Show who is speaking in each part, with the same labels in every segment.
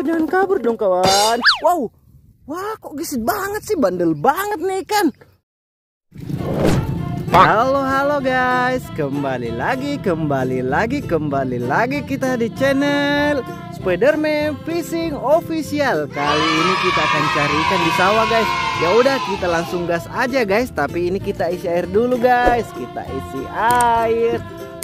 Speaker 1: jangan kabur dong kawan. Wow, wah kok gesit banget sih, bandel banget nih ikan. Halo halo guys, kembali lagi, kembali lagi, kembali lagi kita di channel Spiderman Fishing Official. Kali ini kita akan cari ikan di sawah guys. Ya udah kita langsung gas aja guys. Tapi ini kita isi air dulu guys. Kita isi air.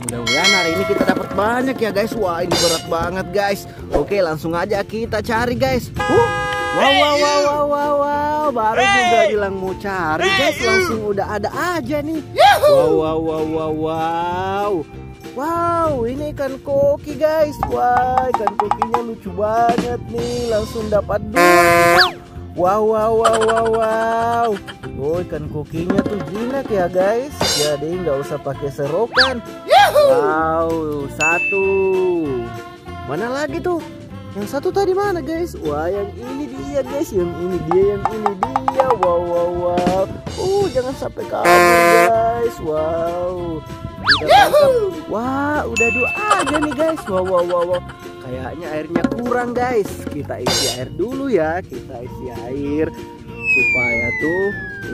Speaker 1: Mudah-mudahan hari ini kita dapat banyak ya guys. Wah ini berat banget guys. Oke langsung aja kita cari guys. Uh, Wow wow wow wow wow wow baru juga bilang mau cari guys langsung udah ada aja nih. Wow wow wow wow wow. Wow ini ikan koki guys. Wah ikan kokinya lucu banget nih langsung dapat dua. Wow wow wow wow wow. Oh ikan kokinya tuh jinak ya guys. Jadi nggak usah pakai serokan. Wow satu. Mana lagi tuh? Yang satu tadi mana guys? Wah yang ini dia guys, yang ini dia, yang ini dia. Wow wow wow. Uh jangan sampai kabur guys. Wow. Wah udah dua aja nih guys. Wow wow wow wow. Kayaknya airnya kurang guys. Kita isi air dulu ya. Kita isi air supaya tuh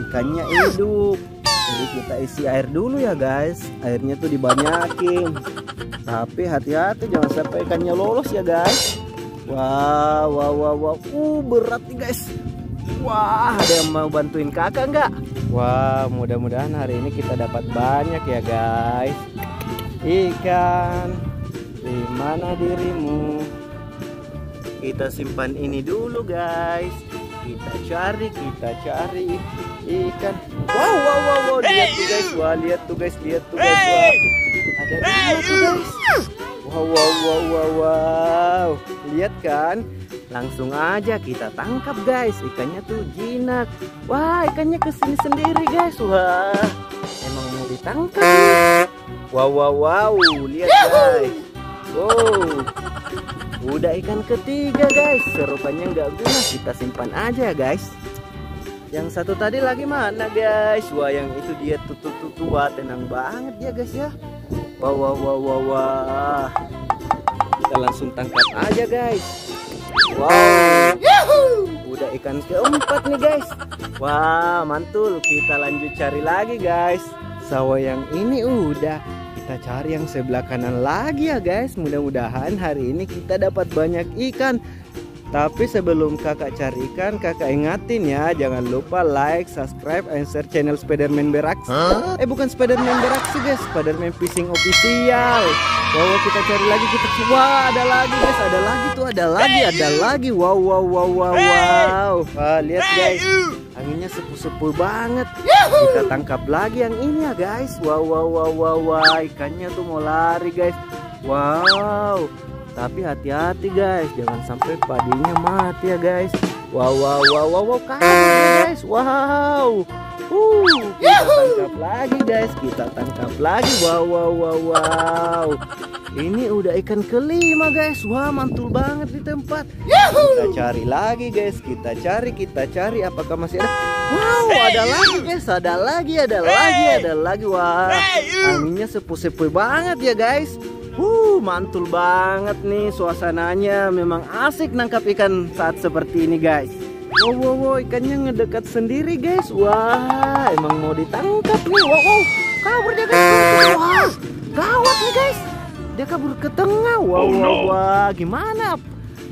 Speaker 1: ikannya hidup. Jadi kita isi air dulu ya guys. Airnya tuh dibanyakin. Tapi hati-hati jangan sampai ikannya lolos ya guys. Wow, wow, wow, wow. Uh, berat nih guys. Wah, ada yang mau bantuin kakak nggak? Wah, mudah-mudahan hari ini kita dapat banyak ya guys. Ikan, di mana dirimu? Kita simpan ini dulu guys. Kita cari, kita cari ikan. Wow, wow, wow, wow. Lihat tuh guys, wah lihat tuh guys, lihat tuh guys. Wah. Ada dua tuh guys. Wow, wow, wow, wow, wow. Lihat kan? Langsung aja kita tangkap guys. Ikannya tuh jinak. Wah, ikannya ke sini sendiri guys. Wah, emang mau ditangkap. Wow, wow, wow. Lihat guys. Wow. Udah ikan ketiga guys. Serupannya nggak guna. Kita simpan aja guys. Yang satu tadi lagi mana guys? Wah, yang itu dia tutu tua tenang banget dia guys ya. Wah, wah, wah, wah, wah. Kita langsung tangkap aja guys. Wow. Udah ikan keempat nih guys. Wah, mantul. Kita lanjut cari lagi guys. Sawah yang ini udah. Kita cari yang sebelah kanan lagi ya guys. Mudah-mudahan hari ini kita dapat banyak ikan. Tapi sebelum kakak cari ikan, kakak ingatin ya, jangan lupa like, subscribe, and share channel Spiderman Beraksi. Huh? Eh bukan Spiderman Beraksi guys, Spiderman Fishing Official. Wow, kita cari lagi kita wah ada lagi guys, ada lagi tuh, ada lagi, ada lagi. Wow, wow, wow, wow, wow. Wah lihat guys, anginnya sepu-sepu banget. Kita tangkap lagi yang ini ya guys. Wow, wow, wow, wow, wow. Ikannya tuh mau lari guys. Wow. Tapi hati-hati guys, jangan sampai padinya mati ya guys. Wow wow wow wow wow kabur ya guys. Wow. Uh, kita tangkap lagi guys, kita tangkap lagi. Wow wow wow wow. Ini udah ikan kelima guys. Wah mantul banget di tempat. Kita cari lagi guys, kita cari, kita cari. Apakah masih ada? Wow, ada lagi guys, ada lagi, ada lagi, ada lagi. Wah, anginnya sepu-sepu banget ya guys. Uh, mantul banget nih suasananya. Memang asik nangkap ikan saat seperti ini, guys. Wow, wow, wow, ikannya ngedekat sendiri, guys. Wah, emang mau ditangkap nih. Wow, wow, kabur dia, guys. Wah, gawat nih, guys. Dia kabur ke tengah. Wow, wow, wah, gimana?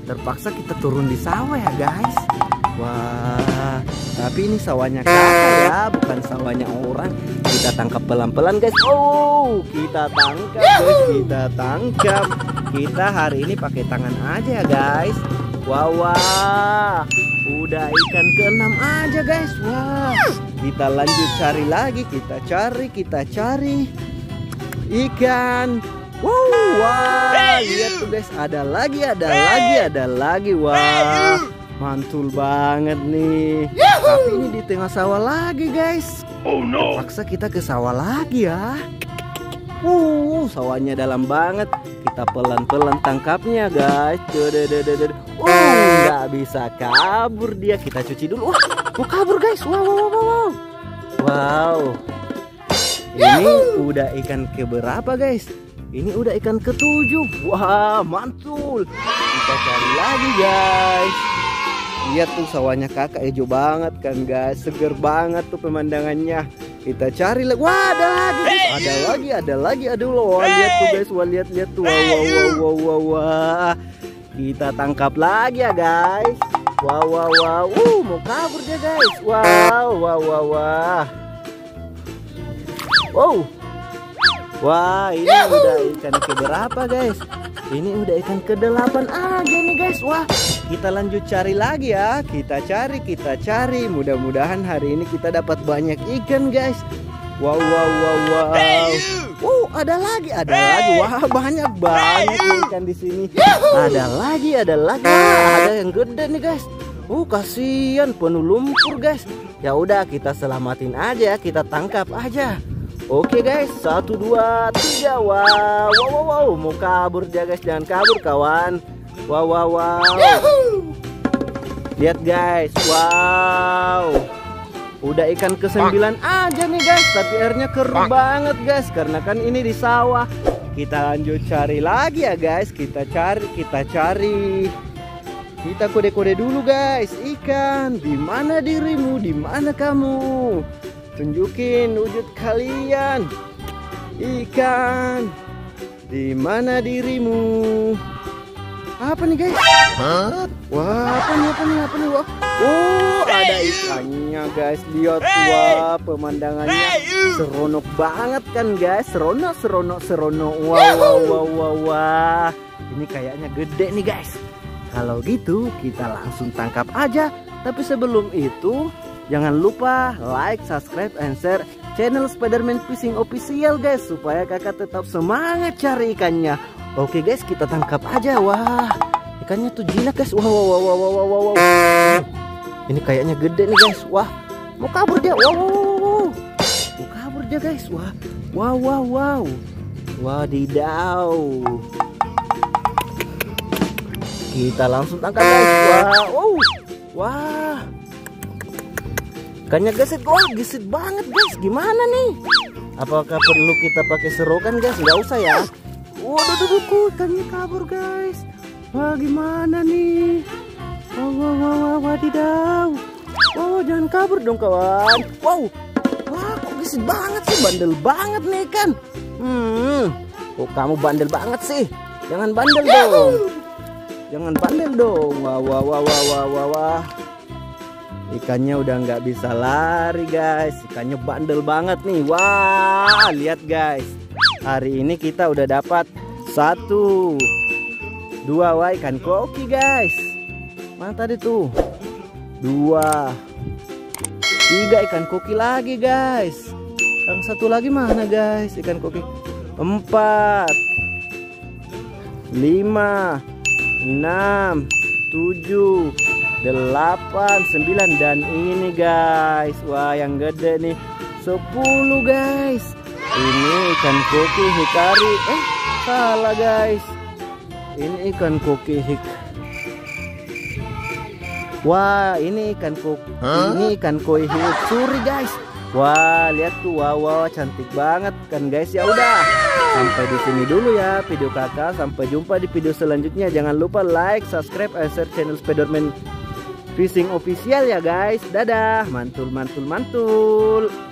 Speaker 1: Terpaksa kita turun di sawah ya, guys. Wah, tapi ini sawahnya kakak ya, bukan sawahnya orang. Kita tangkap pelan-pelan guys. Oh, kita tangkap guys, kita tangkap. Kita hari ini pakai tangan aja ya guys. Wah, wah. Udah ikan keenam aja guys. Wah. Kita lanjut cari lagi, kita cari, kita cari ikan. Wow, wah. Lihat tuh guys, ada lagi, ada lagi, ada lagi. Wah. Mantul banget nih. Tapi ini di tengah sawah lagi, guys.
Speaker 2: Oh no.
Speaker 1: Paksa kita ke sawah lagi ya. Uh, sawahnya dalam banget. Kita pelan-pelan tangkapnya, guys. Uh, nggak bisa kabur dia. Kita cuci dulu. Wah, mau kabur, guys. Wow, wow, wow, wow. Wow. Ini udah ikan keberapa, guys? Ini udah ikan ketujuh. Wah, mantul. Kita cari lagi guys lihat tuh sawahnya kakak hijau banget kan guys. Seger banget tuh pemandangannya. Kita cari lagi. Wah ada lagi guys. ada lagi ada lagi. Aduh loh wah, lihat tuh guys. Wah lihat lihat tuh. Wah wah wah wah wah, wah. kita tangkap lagi ya guys. Wah wah wah. Uh mau kabur dia guys. Wow wah wah wah. Wow. Wah ini udah ikan ke berapa guys? Ini udah ikan ke delapan aja nih guys. Wah kita lanjut cari lagi ya. Kita cari kita cari. Mudah-mudahan hari ini kita dapat banyak ikan guys. Wow wow wow wow. Wow ada lagi ada lagi. Wah banyak banget ikan di sini. Ada lagi ada lagi. Ada yang gede nih guys. Uh kasihan penuh lumpur guys. Ya udah kita selamatin aja. Kita tangkap aja. Oke guys, satu dua tiga, wow, wow, wow, wow, mau kabur dia guys, jangan kabur kawan. Wow, wow, wow. Lihat guys, wow. Udah ikan ke sembilan aja nih guys, tapi airnya keruh banget guys, karena kan ini di sawah. Kita lanjut cari lagi ya guys, kita cari, kita cari. Kita kode-kode dulu guys, ikan. Di mana dirimu? Di mana kamu? Tunjukin wujud kalian. Ikan. Di mana dirimu? Apa nih guys? Hah? Wah, apa nih? Apa nih? Apa nih? Wah. Oh, ada ikannya guys. Lihat wah, pemandangannya seronok banget kan guys. Seronok, seronok, seronok. Wah, wah, wah, wah, wah. Ini kayaknya gede nih guys. Kalau gitu kita langsung tangkap aja. Tapi sebelum itu Jangan lupa like, subscribe, and share channel Spiderman Fishing Official guys Supaya kakak tetap semangat cari ikannya Oke guys kita tangkap aja. Wah ikannya tuh jinak guys. Wah wah wah wah wah wah wah. Ini kayaknya gede nih guys. Wah mau kabur dia. Wow wow wow, wow. Mau kabur dia guys. Wah wow wow wow Wadidaw. Kita langsung tangkap guys. Wah wow. Wah. Ikannya gesit, oh gesit banget guys. Gimana nih? Apakah perlu kita pakai serokan guys? Nggak usah ya. Waduh, duh, duh, ikannya kabur guys. Wah gimana nih? Wah, wah, wah, wah, wadidaw. Oh jangan kabur dong kawan. Wow, wah kok gesit banget sih, bandel banget nih kan. Hmm, kok kamu bandel banget sih? Jangan bandel dong. Jangan bandel dong. Wah, wah, wah, wah, wah, wah, wah ikannya udah nggak bisa lari guys ikannya bandel banget nih wah lihat guys hari ini kita udah dapat satu dua wah ikan koki guys. Mana tadi tuh. Dua tiga ikan koki lagi guys. Yang satu lagi mana guys ikan koki? Empat lima enam tujuh delapan sembilan. Dan ini guys wah yang gede nih. Sepuluh guys ini ikan koki hikari. Eh salah guys. Ini ikan koki hik wah ini ikan koki huh? ini ikan koi suri guys. Wah lihat tuh. Wah wah cantik banget kan guys. Ya udah. Sampai di sini dulu ya video kakak. Sampai jumpa di video selanjutnya. Jangan lupa like subscribe and share channel Spiderman Fishing official ya guys. Dadah. Mantul mantul mantul.